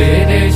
Dene